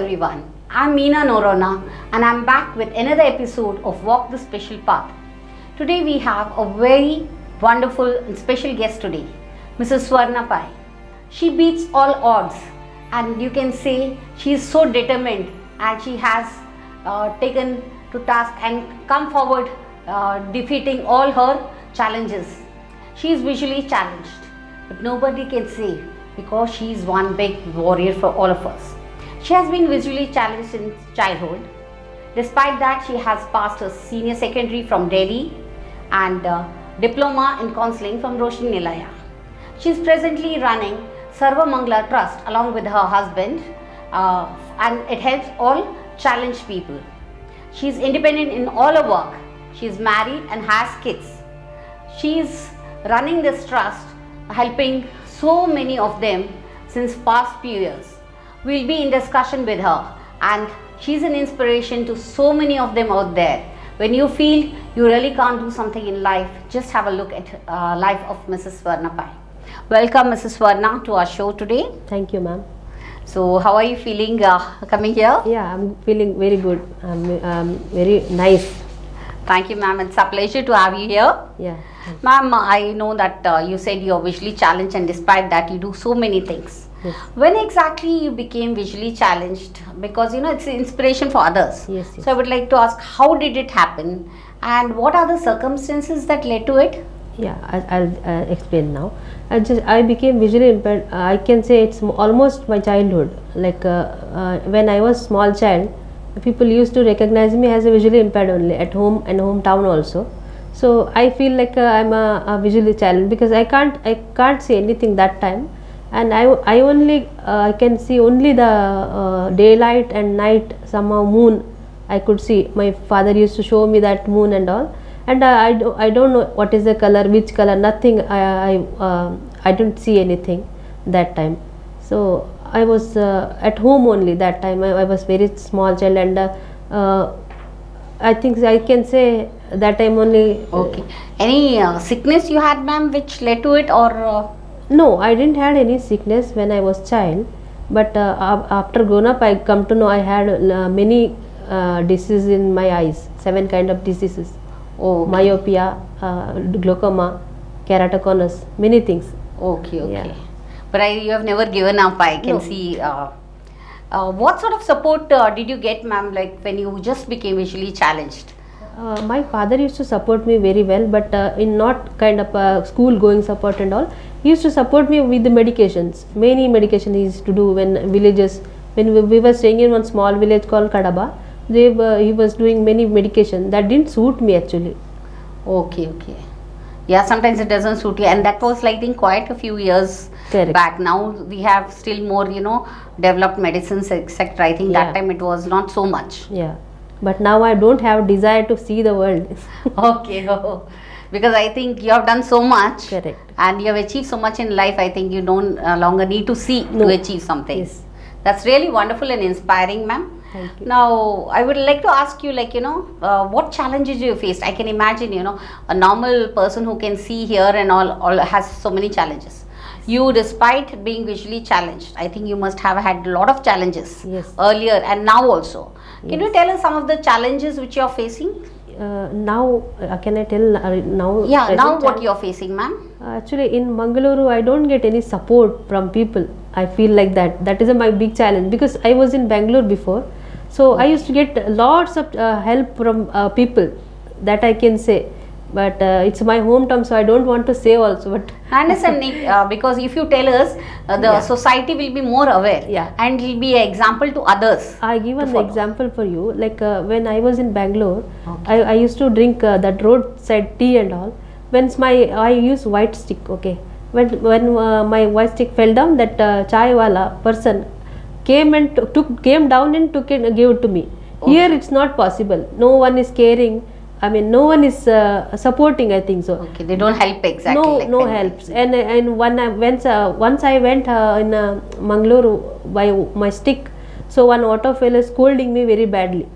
Everyone, I'm Meena Noronha and I'm back with another episode of Walk the Special Path. Today we have a very wonderful and special guest today, Mrs. Swarna Pai. She beats all odds and you can say she is so determined and she has uh, taken to task and come forward uh, defeating all her challenges. She is visually challenged but nobody can say because she is one big warrior for all of us. She has been visually challenged since childhood. Despite that, she has passed her senior secondary from Delhi and uh, diploma in counseling from Roshni Nilaya. She is presently running Sarva Mangala Trust along with her husband uh, and it helps all challenged people. She is independent in all her work. She is married and has kids. She is running this trust helping so many of them since past few years. We'll be in discussion with her and she's an inspiration to so many of them out there. When you feel you really can't do something in life, just have a look at uh, life of Mrs. Swarna Pai. Welcome Mrs. Swarna to our show today. Thank you, ma'am. So how are you feeling uh, coming here? Yeah, I'm feeling very good. I'm, um, very nice. Thank you ma'am. It's a pleasure to have you here. Yeah. Ma'am, I know that uh, you said you're visually challenged and despite that you do so many things. Yes. When exactly you became visually challenged? Because you know it's inspiration for others. Yes, yes. So I would like to ask how did it happen and what are the circumstances that led to it? Yeah, I, I'll uh, explain now. I just I became visually impaired. I can say it's almost my childhood. Like uh, uh, when I was small child, people used to recognize me as a visually impaired only at home and hometown also. So I feel like uh, I'm a, a visually challenged because I can't I can't see anything that time, and I I only uh, I can see only the uh, daylight and night somehow moon I could see. My father used to show me that moon and all, and I, do, I don't know what is the color, which color, nothing. I I, uh, I don't see anything that time. So I was uh, at home only that time. I, I was very small child, and uh, uh, I think I can say that time only. Okay. Any sickness you had ma'am which led to it or No, I didn't had any sickness when I was child, but uh, after grown up, I come to know I had uh, many uh, diseases in my eyes, seven kind of diseases, oh myopia, uh, glaucoma, keratoconus, many things. okay okay. Yeah. But I, you have never given up. I can No. see. Uh, uh, what sort of support uh, did you get ma'am like when you just became visually challenged? Uh, my father used to support me very well, but uh, in not kind of uh, school going support and all. He used to support me with the medications. Many medication he used to do when villages. When we, we were staying in one small village called Kadaba, they were, he was doing many medication that didn't suit me actually. Okay, okay. Yeah, sometimes it doesn't suit you, and that was like in quite a few years Correct. back. Now we have still more, you know, developed medicines, etc. I think that time it was not so much. Yeah, but now I don't have desire to see the world. okay, oh. because I think you have done so much, Correct. and you have achieved so much in life. I think you don't uh, longer need to see No. to achieve something. Yes. That's really wonderful and inspiring, ma'am. Thank you. Now, I would like to ask you, like, you know, uh, what challenges you faced? I can imagine, you know, a normal person who can see here and all, all has so many challenges. You, despite being visually challenged, I think you must have had a lot of challenges Yes. earlier and now also. Can you tell us some of the challenges which you are facing? Uh, now, uh, can I tell uh, now? Yeah, now what time? you are facing, ma'am? Actually, in Mangaluru, I don't get any support from people. I feel like that. That is a, my big challenge because I was in Bangalore before, so I used to get lots of uh, help from uh, people. That I can say, but uh, it's my hometown, so I don't want to say also. But I understand, Nick, uh, because if you tell us, uh, the Yeah. society will be more aware Yeah. and will be an example to others. I give an follow. example for you. Like uh, when I was in Bangalore, Okay. I, I used to drink uh, that roadside tea and all. When my I use white stick, okay. When when uh, my white stick fell down, that uh, chai wala person came and took, came down and took it gave it to me. Here it's not possible. No one is caring. I mean, no one is uh, supporting. I think so Okay, they don't help exactly. no like no helps and and when I went uh, once I went uh, in uh, Mangalore by my stick so one auto fellow scolding me very badly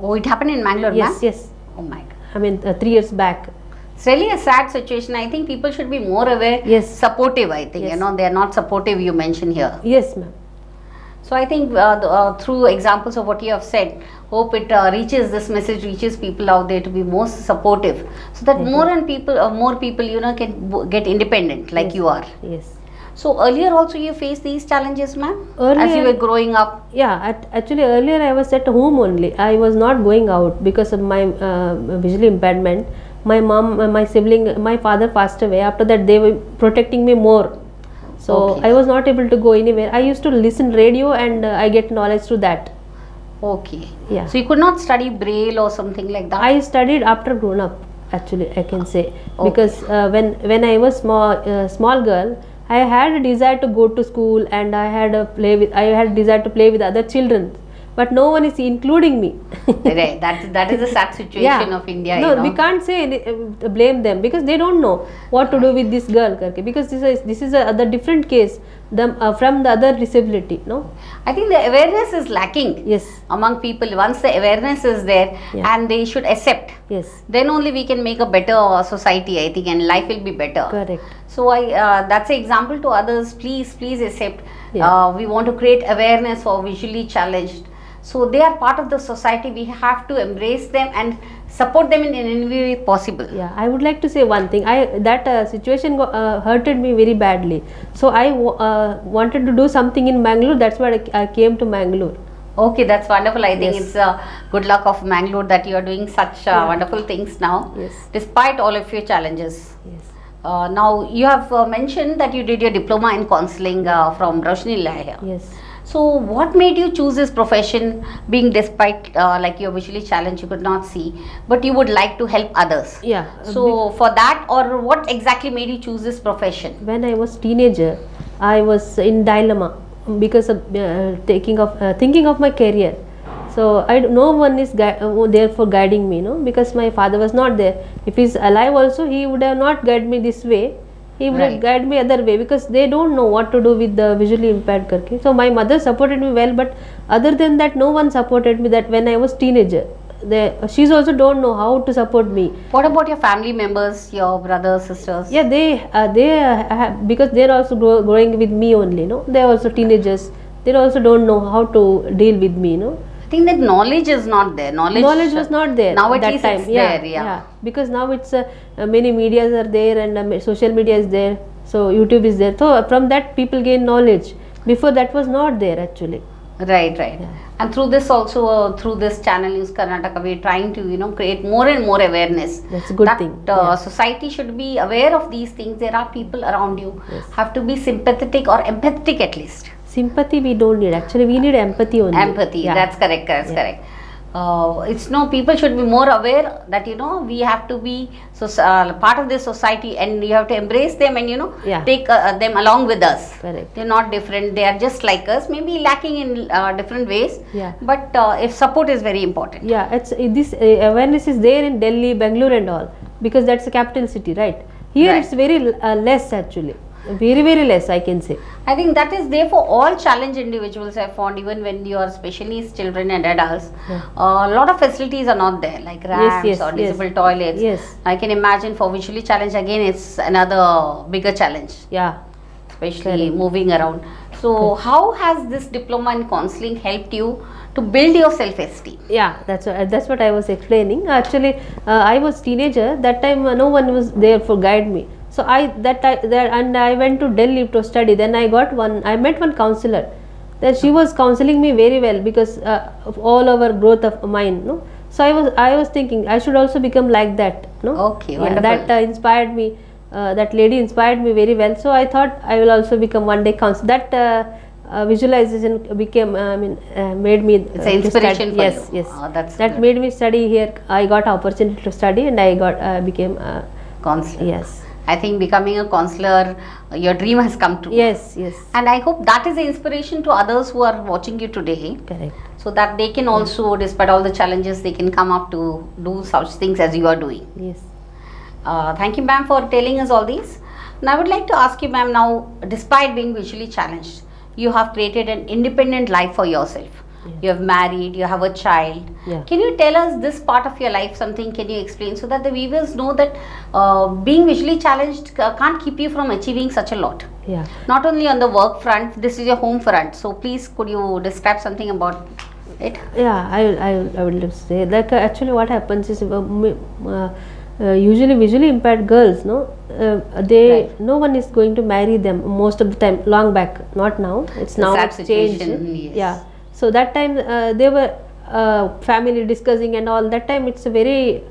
Oh, it happened in Mangalore, yes ma'am? yes Oh my god. I mean uh, 3 years back It's really a sad situation. I think people should be more aware, Yes. supportive. I think, you know, they are not supportive, you mentioned here. yes ma'am So I think uh, the, uh, through examples of what you have said, hope it uh, reaches this message reaches people out there to be more supportive, so that Thank more and people, uh, more people, you know, can get independent like Yes. you are. Yes. So earlier also you faced these challenges, ma'am, as you were growing up. Yeah, at, actually earlier I was at home only. I was not going out because of my uh, visual impairment. My mom, uh, my sibling, my father passed away. After that, they were protecting me more. So Okay. I was not able to go anywhere. I used to listen radio and uh, I get knowledge through that. Okay. Yeah. So you could not study braille or something like that. I studied after grown up. Actually, I can say Okay. because uh, when when I was small uh, small girl, I had a desire to go to school and I had a play with. I had desire to play with other children, but no one is including me. right. That that is the sad situation of India. No, you know. we can't say any, uh, blame them because they don't know what to do with this girl, karke. because this is this is a other different case them uh, from the other disability. No, I think the awareness is lacking yes, among people. Once the awareness is there, Yeah. and they should accept, yes, then only we can make a better society. I think, and life will be better. correct. So I uh, that's an example to others. Please, please accept. Yeah. Uh, we want to create awareness for visually challenged. So they are part of the society. We have to embrace them and support them in any way possible. Yeah, I would like to say one thing. I that uh, situation go, uh, hurted me very badly. So I w- uh, wanted to do something in Bangalore. That's why I, I came to Bangalore. Okay, that's wonderful. I think Yes. it's uh, good luck of Mangalore that you are doing such uh, Yeah. wonderful things now, Yes. despite all of your challenges. Yes. Uh, now you have uh, mentioned that you did your diploma in counseling uh, from Roshni Nilaya. Yes. So what made you choose this profession? Being despite uh, like you're visually challenged, you could not see, but you would like to help others. Yeah. uh, So for that, or what exactly made you choose this profession? when I was teenager, I was in dilemma because of uh, taking of uh, thinking of my career. So I no one is uh, there for guiding me, no, because my father was not there. If he's alive, also he would have not guided me this way. He would Right. have guided me other way because they don't know what to do with the visually impaired karke. So my mother supported me well, but other than that, no one supported me. That when I was teenager, they she's also don't know how to support me. What about your family members, your brothers, sisters? Yeah, they uh, they uh, because they're also grow, growing with me only. No, they're also teenagers. They also don't know how to deal with me. No, I think that knowledge is not there. Knowledge, knowledge was not there Now at that least time. it's yeah, there. Yeah. Because now it's uh, uh, many medias are there and uh, social media is there. So YouTube is there. So uh, from that people gain knowledge. Before that was not there actually. Right, right. Yeah. And through this also, uh, through this channel News Karnataka, we're trying to, you know, create more and more awareness. That's a good that, thing. Uh, Yeah. Society should be aware of these things. There are people around you. Yes. Have to be sympathetic or empathetic at least. Sympathy we don't need. Actually, we need empathy only. Empathy. Yeah. That's correct. That's Yeah. correct. Uh, it's no people should be more aware that you know we have to be so uh, part of this society and you have to embrace them and you know Yeah. take uh, them along with us Correct. they're not different they are just like us maybe lacking in uh, different ways Yeah. but uh, if support is very important Yeah, it's uh, this uh, awareness is there in Delhi, Bangalore, and all because that's a capital city, right? Here Right. it's very uh, less actually, very very less I can say. i think that is there for all challenged individuals i found even when you are special needs children and adults Yeah. uh, a lot of facilities are not there like ramps yes, or yes. disabled toilets Yes. i can imagine for visually challenged again it's another bigger challenge Yeah. especially Correct. moving around. So, how has this diploma in counseling helped you to build your self esteem? Yeah, that's what, that's what I was explaining. Actually, uh, I was teenager that time. Uh, no one was there for guide me. So I that I there and I went to Delhi to study. Then I got one. I met one counselor. That she was counseling me very well because uh, of all over growth of mine. No, so I was I was thinking I should also become like that. No, Okay, Yeah, that uh, inspired me. Uh, that lady inspired me very well. So I thought I will also become one day counselor. That uh, uh, visualization became uh, I mean uh, made me. It's uh, an study. inspiration for yes, you. Yes, Oh, that's that good. made me study here. I got opportunity to study, and I got uh, became uh, Counselor. yes, I think becoming a counselor, your dream has come true. yes, yes, And I hope that is the inspiration to others who are watching you today correct. so that they can also, despite all the challenges, they can come up to do such things as you are doing. Yes, Uh, thank you, ma'am, for telling us all these. Now, I would like to ask you, ma'am, now, despite being visually challenged, you have created an independent life for yourself. Yeah. You have married, you have a child. Yeah. Can you tell us this part of your life something? Can you explain so that the viewers know that uh, being visually challenged uh, can't keep you from achieving such a lot? yeah Not only on the work front, this is your home front. So please, could you describe something about it? yeah i will- i will, I to say like uh, actually what happens is uh, uh, uh, usually visually impaired girls no uh, they Right. no one is going to marry them most of the time long back not now it's The now changed yes. yeah so that time uh, they were uh, family discussing and all. That time it's a very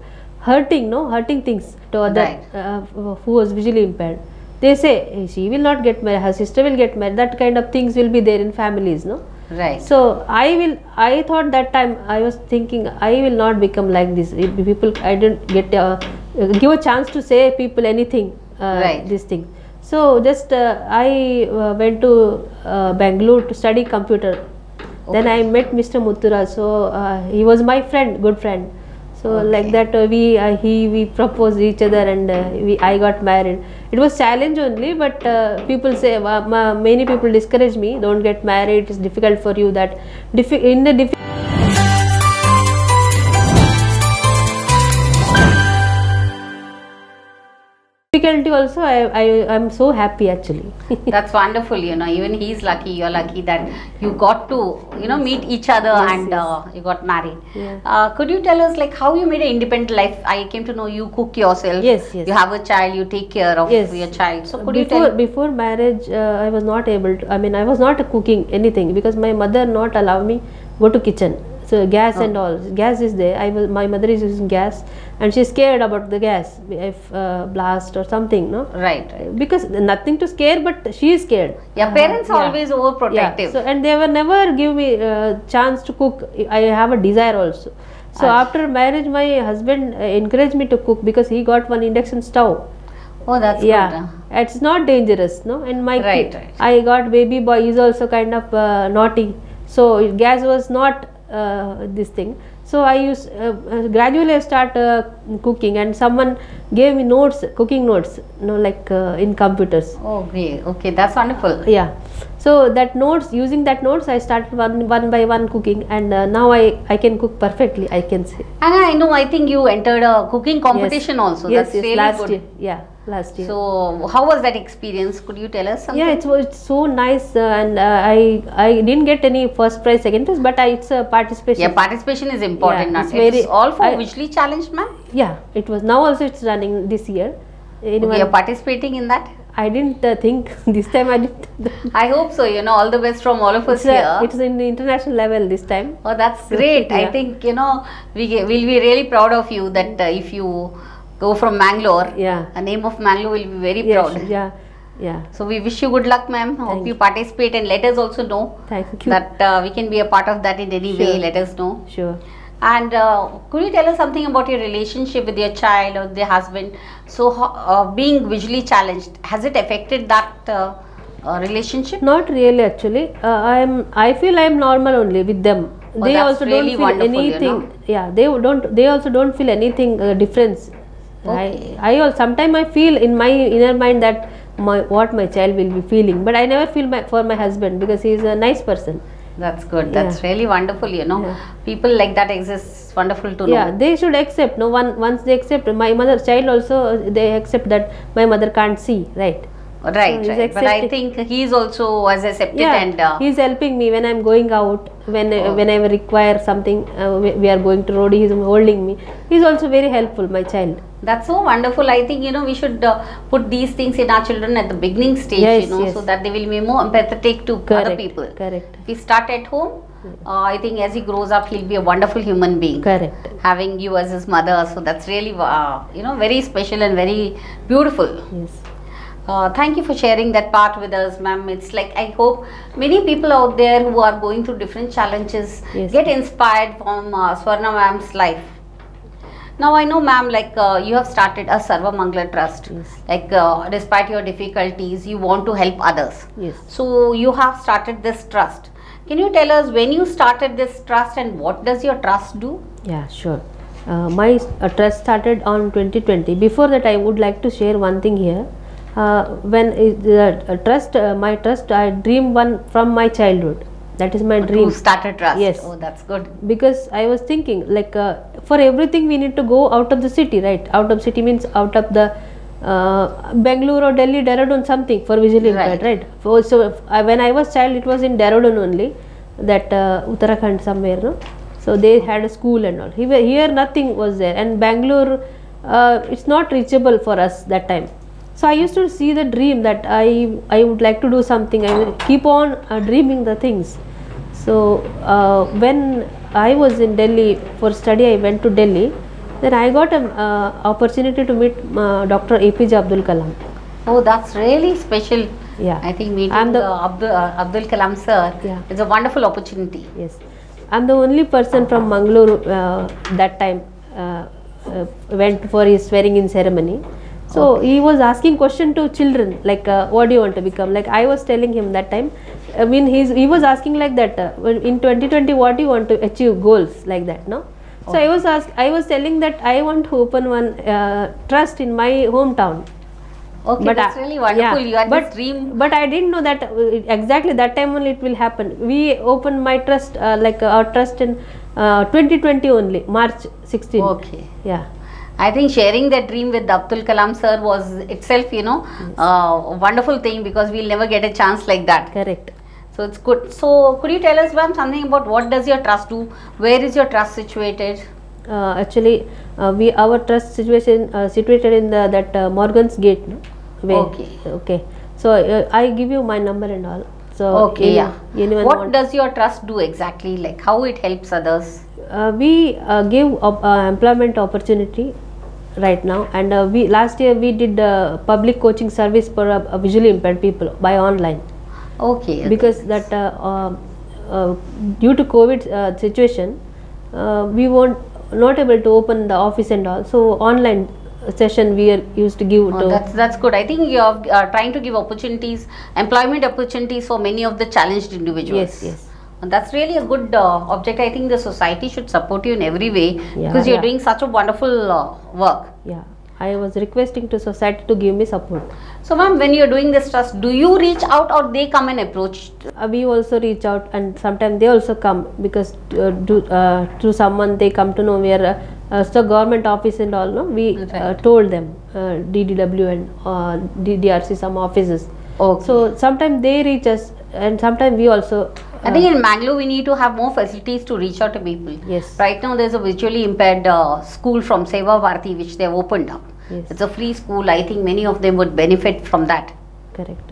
hurting no? Hurting things to other Right. uh, who was visually impaired. They say "Eh, she will not get married. Her sister will get married. That kind of things will be there in families no? Right. so i will i thought that time i was thinking i will not become like this. If people i didn't get uh, give a chance to say people anything uh, Right. this thing. So just uh, i uh, went to uh, bangalore to study computer then i met mr mutura so uh, he was my friend good friend. So like that uh, we uh, he we proposed each other and uh, we i got married. It was challenge only but uh, people say ma- many people discourage me. Don't get married. It's difficult for you that in the diffi- difficulty also I, I i'm so happy actually That's wonderful, you know. Even he's lucky, you're lucky that you got to, you know, meet each other Yes, and yes. Uh, you got married. Yeah. Uh, could you tell us, like, how you made an independent life? I came to know you cook yourself. Yes, yes. You have a child, you take care of Yes. your child. So, could you before tell? before marriage uh, i was not able to i mean i was not cooking anything because my mother not allow me go to kitchen so gas and Oh. all gas is there i was my mother is using gas and she's scared about the gas if uh, blast or something no Right, right. because nothing to scare but she is scared Yeah, parents yeah. always overprotective. yeah. so and they were never give me uh, chance to cook i have a desire also so Ach. after marriage my husband uh, encouraged me to cook because he got one induction stove oh, that's yeah good. it's not dangerous no and my Right, kid- right. i got baby boy is also kind of uh, naughty so gas was not uh, this thing so i use uh, uh, gradually i start uh, cooking and someone gave me notes cooking notes you know like uh, in computers Oh, great. Okay, that's wonderful. yeah so that notes using that notes i started one one by one cooking and uh, now i i can cook perfectly i can say And I know, I think you entered a cooking competition also. yes that's yes really last good. year yeah last year So, how was that experience? Could you tell us something? yeah it's, it's so nice uh, and uh, i i didn't get any first prize second prize but I, it's a participation Yeah, participation is important. Yeah, not it's it's all for I- visually challenged, ma'am. yeah it was now also it's running this year anyone We are participating in that. i didn't uh, think this time i didn't I hope so. You know, all the best from all of us it's, uh, here. it's in the international level this time Oh, that's great. I Yeah. think you know we will be really proud of you that uh, if you go from Mangalore, yeah the name of Mangalore will be very yes, proud. yeah yeah So we wish you good luck, ma'am. Hope Thank you participate and let us also know thank you that uh, we can be a part of that in any way. Sure. Let us know. sure And uh, could you tell us something about your relationship with your child or the husband? So, uh, being visually challenged, has it affected that uh, uh, relationship? not really actually uh, i am i feel i am normal only with them Oh, they also really don't feel wonderful, you anything know. yeah they don't they also don't feel anything uh, difference Okay. i i also sometimes i feel in my inner mind that my what my child will be feeling but i never feel my for my husband because he is a nice person That's good. That's Yeah. really wonderful. You know, Yeah. people like that exist. Wonderful to know. yeah they should accept no one once they accept my mother child also they accept that my mother can't see right Right, So he's right. But I think he is also as accepted yeah and uh, he's helping me when i'm going out when Oh. when i require something uh, we, are going to road he's holding me he's also very helpful my child that's so wonderful. I think you know we should uh, put these things in our children at the beginning stage. Yes, you know, yes. so that they will be more empathetic to other people. correct If we start at home, uh, I think as he grows up, he'll be a wonderful human being. correct Having you as his mother, so that's really uh, you know very special and very beautiful. yes Uh, thank you for sharing that part with us, ma'am. It's like I hope many people out there who are going through different challenges Yes. get inspired from uh, Swarna ma'am's life. Now I know, ma'am, like uh, you have started a Sarva Mangala Trust. Yes. Like uh, despite your difficulties, you want to help others. yes So you have started this trust. Can you tell us when you started this trust and what does your trust do? yeah sure uh, my uh, trust started on 2020 before that i would like to share one thing here when is the uh, trust uh, my trust i dream one from my childhood that is my dream To start a trust. Yes. Oh, that's good. because i was thinking like uh, for everything we need to go out of the city right out of city means out of the uh, Bangalore or Delhi, Dehradun, something for visually impaired, Right. right? So I, when I was child, it was in Dehradun only, that uh, Uttarakhand somewhere, no. So they had a school and all. Here, here nothing was there, and Bangalore, uh, it's not reachable for us that time. So I used to see the dream that I I would like to do something. I will keep on uh, dreaming the things. So uh, when I was in Delhi for study, I went to Delhi. Then I got an uh, opportunity to meet uh, Dr. APJ Abdul Kalam. Oh, that's really special. Yeah. I think meeting I'm the- Abdul, uh, Abdul Kalam sir Yeah. is a wonderful opportunity. Yes, I'm the only person from Mangalore uh, that time uh, uh, went for his swearing in ceremony. So he was asking question to children like, uh, "What do you want to become?" Like I was telling him that time. I mean, he's he was asking like that. Uh, in 2020, what do you want to achieve goals like that? No. So I was ask, I was telling that I want to open one uh, trust in my hometown. Okay, But that's I- really wonderful. yeah, you had but, dream. But I didn't know that uh, exactly that time only it will happen. We opened my trust uh, like uh, our trust in uh, 2020 only, March 16. Okay. Yeah. I think sharing that dream with Abdul Kalam sir was itself, you know, uh, a wonderful thing because we'll never get a chance like that. Correct. So it's good. So could you tell us, ma'am, something about what does your trust do? Where is your trust situated? Uh, actually, uh, we our trust situation uh, situated in the that uh, Morgan's Gate. No? Where- Okay. Okay. So uh, I give you my number and all. So Okay, yeah. What does your trust do exactly? Like how it helps others? uh, we uh, give op- uh, employment opportunity right now and uh, we last year we did uh, public coaching service for uh, uh, visually impaired people by online Okay. because that uh, uh, uh, due to covid uh, situation uh, we won't not able to open the office and all so online session we are used to give Oh, to that's that's good. I think you are uh, trying to give opportunities, employment opportunities for many of the challenged individuals. yes yes And that's really a good uh, object. I think the society should support you in every way Yeah, because you're yeah. doing such a wonderful uh, work. yeah i was requesting to society to give me support So, ma'am, when you're doing this trust, do you reach out or they come and approach? uh, we also reach out and sometimes they also come because uh, do, uh, to someone they come to know we are uh, uh, so government office and all no we uh, told them uh, ddw and uh, ddrc some offices Okay. so sometimes they reach us and sometimes we also I think in Mangalore we need to have more facilities to reach out to people. yes Right now there's a visually impaired uh, school from Seva Bharati which they have opened up. yes It's a free school. I think many of them would benefit from that. correct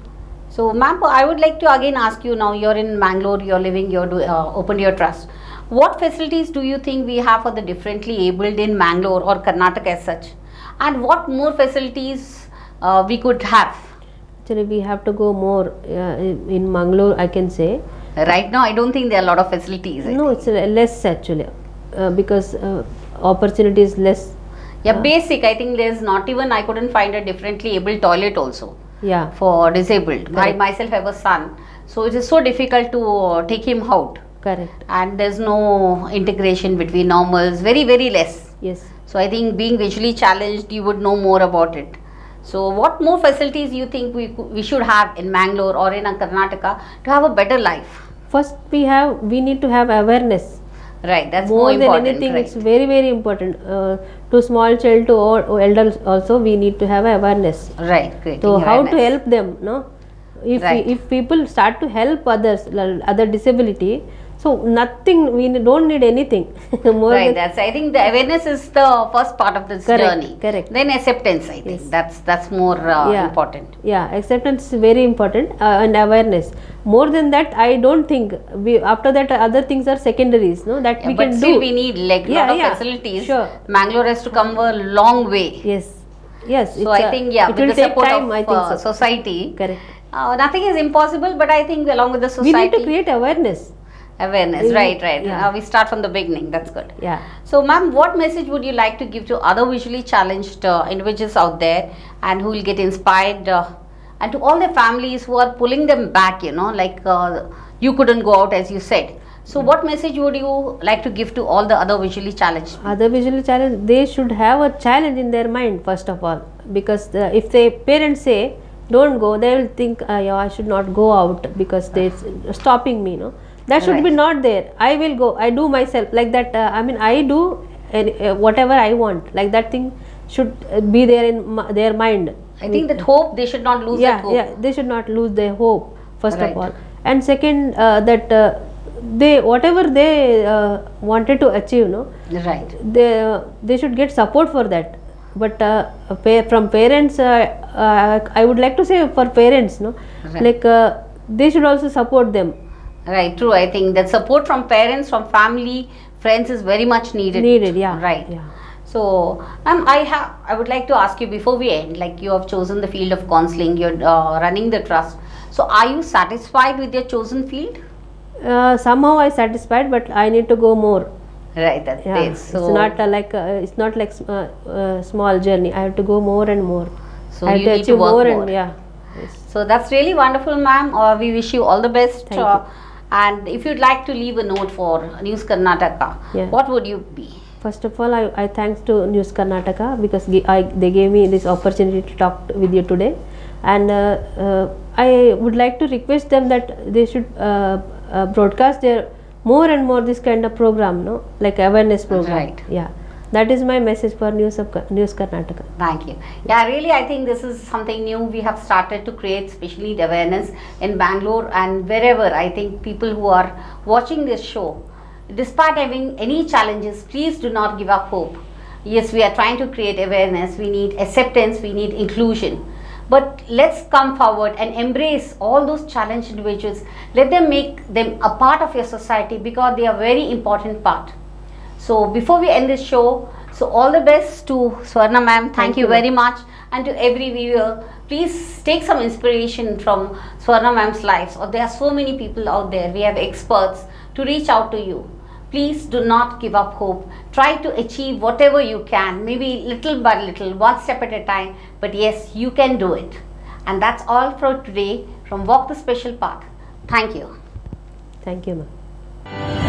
So, ma'am, I would like to again ask you now. You're in Mangalore. You're living. You're do, uh, opened your trust. What facilities do you think we have for the differently abled in Mangalore or Karnataka as such? And what more facilities uh, we could have? actually we have to go more uh, in in mangalore i can say Right now, I don't think there are a lot of facilities. I no think. it's less actually uh, because uh, opportunity is less Yeah, uh, basic. I think there's not even. I couldn't find a differently able toilet also yeah for disabled. I myself have a son, so it is so difficult to uh, take him out, correct and there's no integration between normals. Very very less. yes So I think being visually challenged, you would know more about it. So what more facilities you think we we should have in Mangalore or in Karnataka to have a better life? first we have we need to have awareness Right, that's more more, than anything right. it's very very important uh, to small child to or elders also we need to have awareness right, great. so how to help them no if Right. we, if people start to help others other disability so nothing we don't need anything Right, that's. I think the awareness is the first part of this Correct, journey. correct. Then acceptance. I think Yes. that's that's more uh, Yeah. important. yeah acceptance is very important uh, and awareness more than that i don't think we after that other things are secondaries no that Yeah, we but can still do we need like Yeah, lot of yeah, facilities. sure. Mangalore has to come a long way. yes yes So I a- think yeah, it with the support time of i think uh, so society, correct uh, nothing is impossible. But I think along with the society. we need to create awareness awareness. We- Right, right. yeah. Uh, we start from the beginning. That's good. yeah So, ma'am, what message would you like to give to other visually challenged uh, individuals out there and who will get inspired uh, and to all the families who are pulling them back, you know, like uh, you couldn't go out as you said. So, what message would you like to give to all the other visually challenged? other visually challenged they should have a challenge in their mind first of all because the, if the parents say don't go they will think uh, yeah, i should not go out because they're stopping me no that should be not there. I will go. I do myself. Like that uh, i mean i do any, uh, whatever i want. Like that thing should uh, be there in their mind. I think that hope they should not lose yeah that hope. yeah they should not lose their hope first Right. of all. And second uh, that uh, they whatever they uh, wanted to achieve no? Right. they uh, they should get support for that. But uh, from parents uh, uh, i would like to say for parents no? Right. like uh, they should also support them Right, true. I think that support from parents, from family, friends is very much needed. needed yeah Right. yeah So, um, I have. I would like to ask you before we end. Like you have chosen the field of counseling. You're uh, running the trust. So, are you satisfied with your chosen field? uh, somehow i satisfied but i need to go more Right. That's yeah it. So, it's not uh, like uh, it's not like uh, uh, small journey i have to go more and more so i have you to need achieve to work more, more. and yeah yes. So that's really wonderful, ma'am. Uh, we wish you all the best. Thank uh, And if you'd like to leave a note for News Karnataka, Yeah. what would you be? First of all, I, I thanks to News Karnataka because I, they gave me this opportunity to talk with you today, and uh, uh, I would like to request them that they should uh, uh, broadcast their more and more this kind of program, no, like awareness program. Right. Yeah, that is my message for News of News Karnataka. Thank you. Yeah, really, I think this is something new we have started to create, especially the awareness in Bangalore and wherever. I think people who are watching this show, despite having any challenges, please do not give up hope. Yes, we are trying to create awareness, we need acceptance, we need inclusion. But let's come forward and embrace all those challenged individuals. Let them make them a part of your society because they are very important part. So before we end this show, so all the best to Swarna ma'am. Thank, Thank you, very much. And to every viewer, please take some inspiration from Swarna ma'am's lives. Or there are so many people out there. We have experts to reach out to you. Please do not give up hope. Try to achieve whatever you can, maybe little by little, one step at a time. But yes, you can do it. And that's all for today from Walk the Special Path. Thank you. Thank you, ma'am.